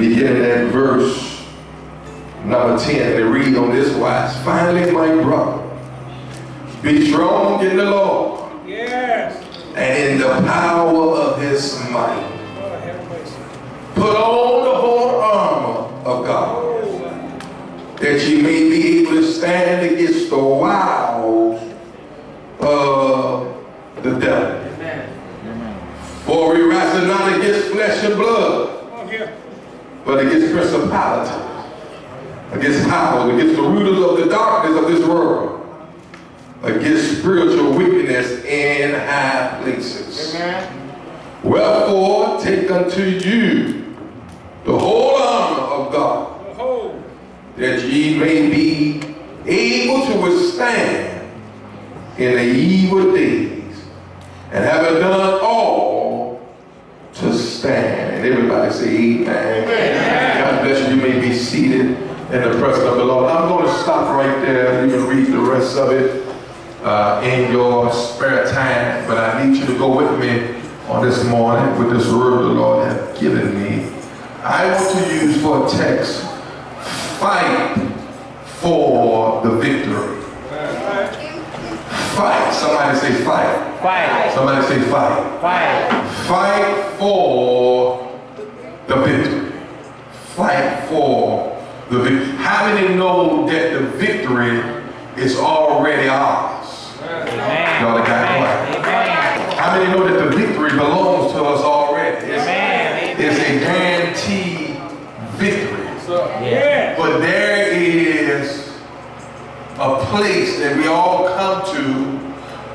beginning at verse number 10. And read on this wise. Finally, my brother, be strong in the Lord. Yes. And in the power of his might. Lord have mercy. Put on the whole armor of God. That ye may be able to stand against the wiles of the devil. For we wrestle not against flesh and blood, Come on here. But against principalities, against powers, against the rulers of the darkness of this world, against spiritual wickedness in high places. Wherefore, take unto you the whole armor of God, that ye may be able to withstand in the evil days, and having done all to stand. And everybody say amen. God bless you. You may be seated in the presence of the Lord. I'm going to stop right there. You can read the rest of it uh, in your spare time, but I need you to go with me on this morning with this word the Lord has given me. I want to use for a text, fight for the victory. Fight. Somebody say fight. Fight. Somebody say fight. Fight. Fight for the victory. Fight for the victory. How many know that the victory is already ours? Amen. Y'all got. Amen. How many know that the victory belongs to us already? It's, Amen. it's a guaranteed victory. Yes. But there is a place that we all come to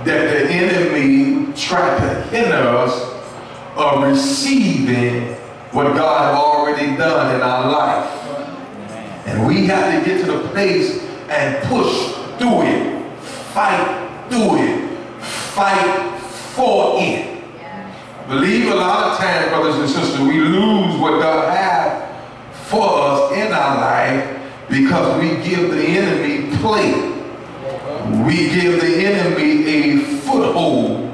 that the enemy tried to hinder us of receiving what God have already done in our life. And we have to get to the place and push through it, fight through it, fight for it. Believe a lot of times, brothers and sisters, we lose what God has for us in our life because we give the enemy play. We give the enemy a foothold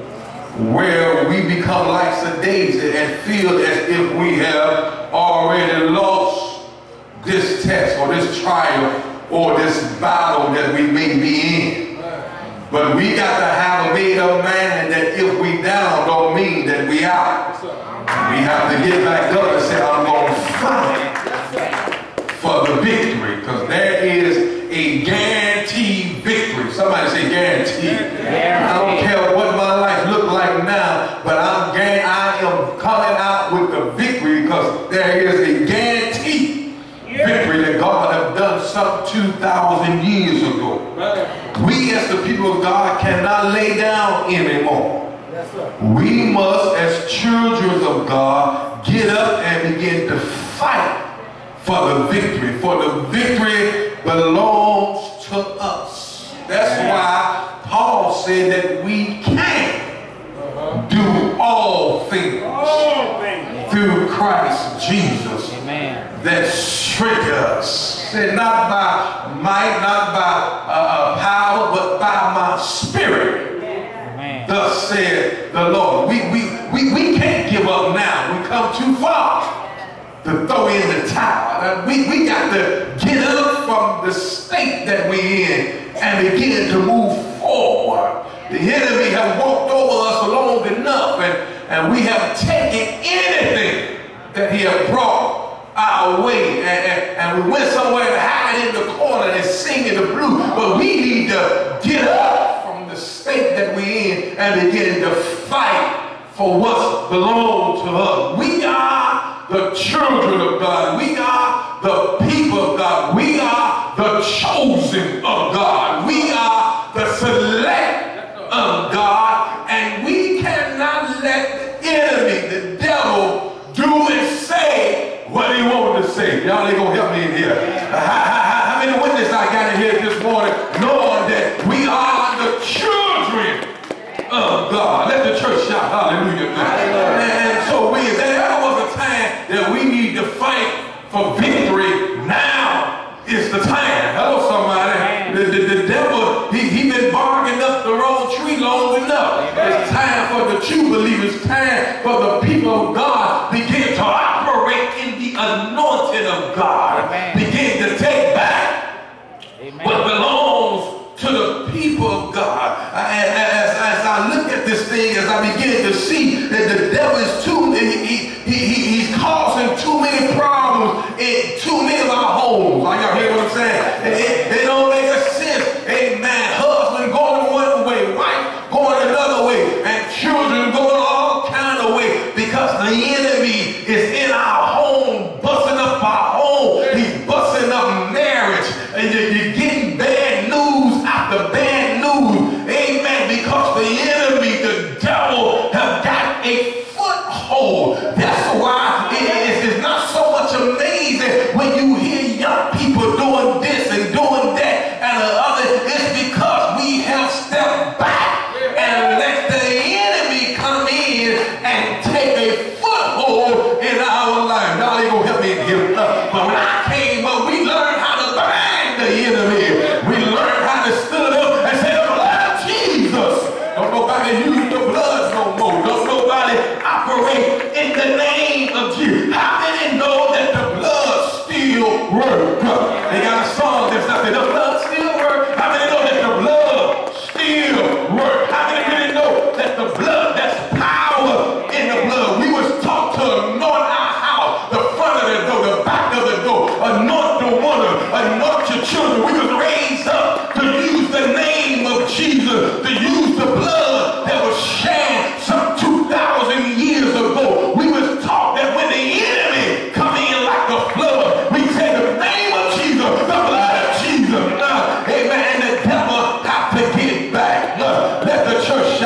where we become like sedated and feel as if we have already lost this test or this trial or this battle that we may be in. But we got to have a made up mind that if we down don't mean that we out. We have to get back up and say, I'm going to fight for the victory because there is a guaranteed 2,000 years ago. We as the people of God cannot lay down anymore. We must, as children of God, get up and begin to fight for the victory. For the victory belongs to us. That's why Paul said that we can uh-huh. do all things through Christ Jesus Amen. that strengthen us. Said not by might, not by uh, uh, power, but by my spirit. Amen. Thus said the Lord. We, we, we, we can't give up now. We come too far to throw in the towel. Uh, We, we got to get up from the state that we're in and begin to move forward. The enemy has walked over us long enough and, and we have taken anything that he has brought our way. And, and, and we went somewhere to hide in the corner and sing in the blue. But we need to get up from the state that we're in and begin to fight for what belongs to us. We are the children of God. We are the people of God. We are the chosen of God. We are the select of God. And we cannot let the enemy, the devil, do and say what he wants to say. Y'all ain't gonna help me in here. How, how- how- how many witnesses I got in here this morning knowing that we are the children of God. Let the church shout hallelujah. And so we, there was a time that we need to fight for victory. see that the devil is too nobody use the blood no more. Don't nobody operate in the name of Jesus.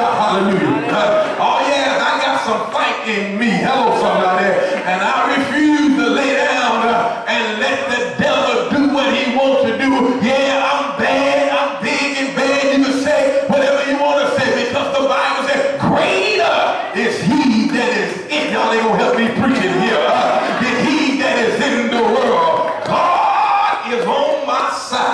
God. Hallelujah. Oh, yeah, I got some fight in me. Hello, somebody. And I refuse to lay down uh, and let the devil do what he wants to do. Yeah, I'm bad. I'm big and bad. You can say whatever you want to say because the Bible says greater is he that is in. Y'all ain't going to help me preaching here. Uh, than he that is in the world. God is on my side.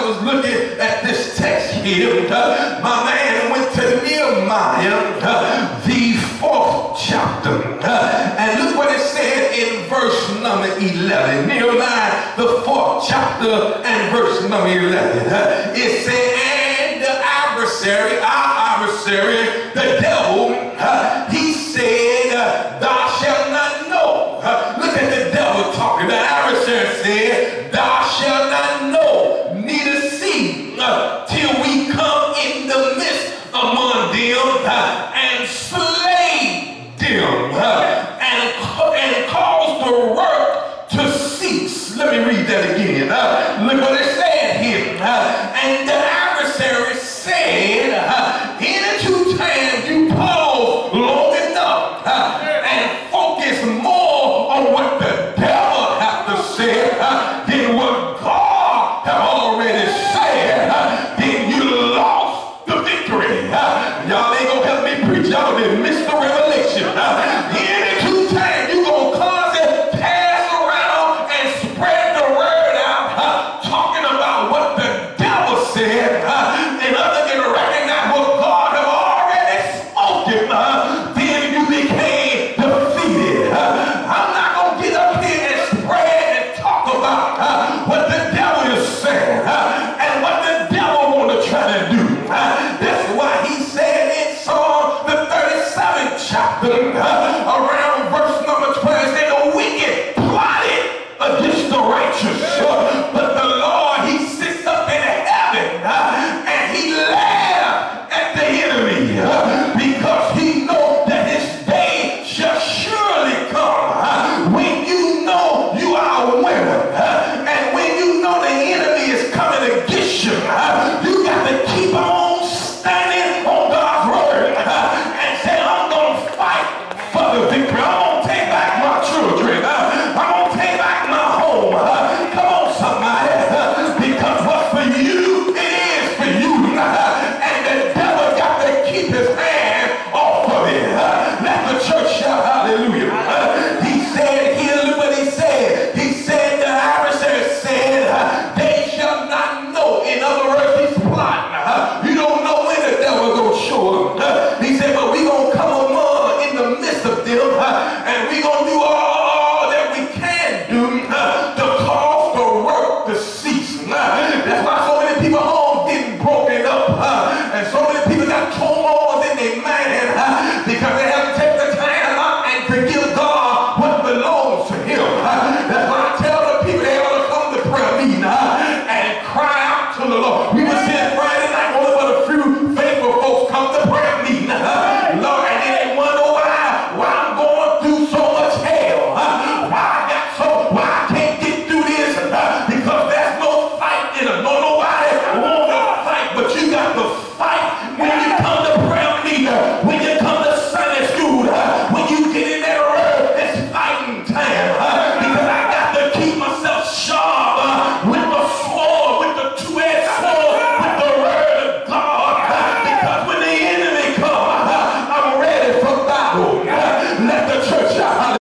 I was looking at this text here, uh, my man went to Nehemiah, uh, the fourth chapter. Uh, and look what it said in verse number 11. Nehemiah, the fourth chapter and verse number 11. Uh, it said, and the adversary, our adversary, the devil, spoon. Go, think.